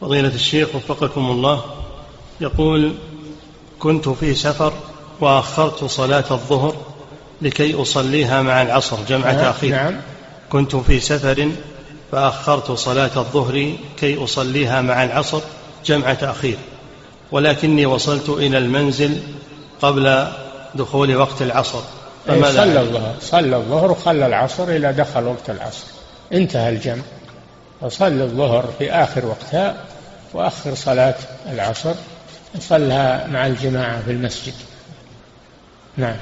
فضيلة الشيخ وفقكم الله يقول كنت في سفر وأخرت صلاة الظهر لكي أصليها مع العصر جمع نعم تأخير نعم. كنت في سفر فأخرت صلاة الظهر كي أصليها مع العصر جمع تأخير ولكني وصلت إلى المنزل قبل دخول وقت العصر. إيه، فماذا صلى أفعل؟ الظهر صلى الظهر وخلى العصر إلى دخل وقت العصر. انتهى الجمع. فصلى الظهر في آخر وقتها وأخر صلاة العصر صلها مع الجماعة في المسجد. نعم.